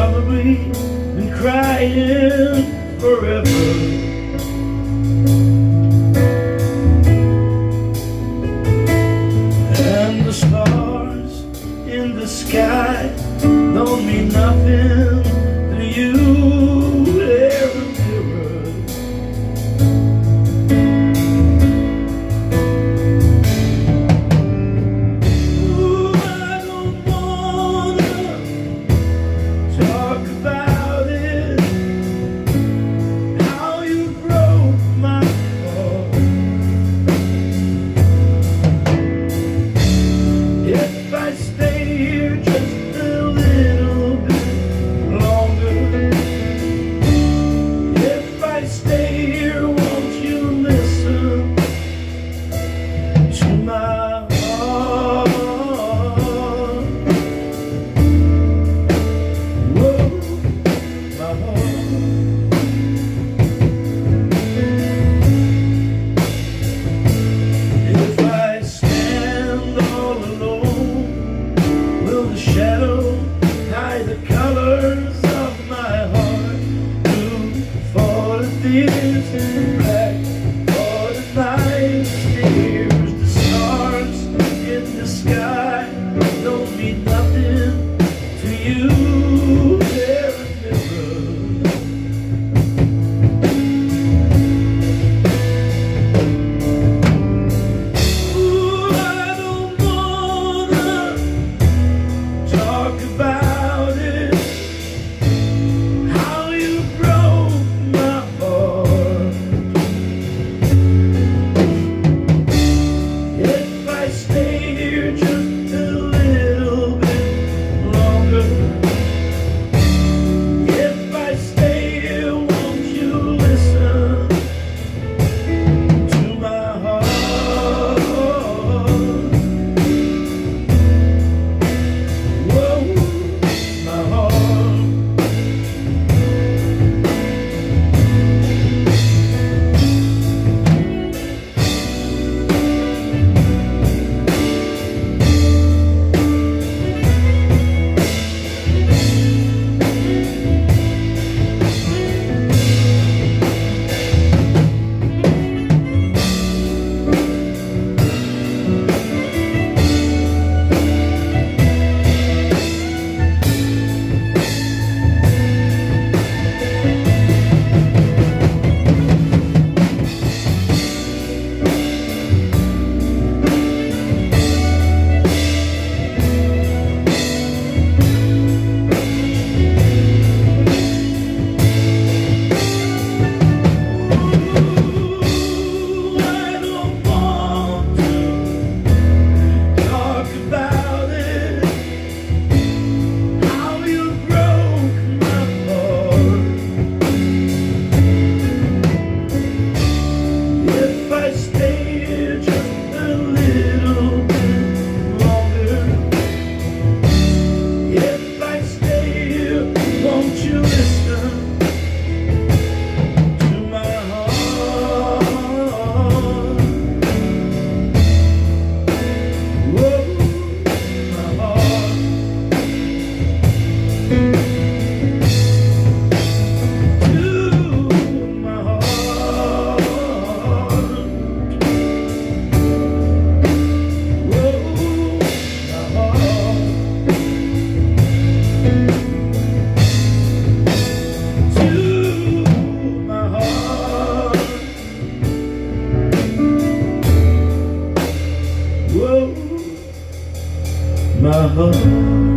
probably been crying forever. shadow hide the colors of my heart. Blue, for the tears in black. my heart